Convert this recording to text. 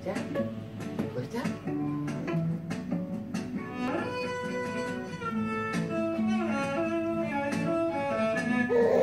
Kurta. Kurta. Oh.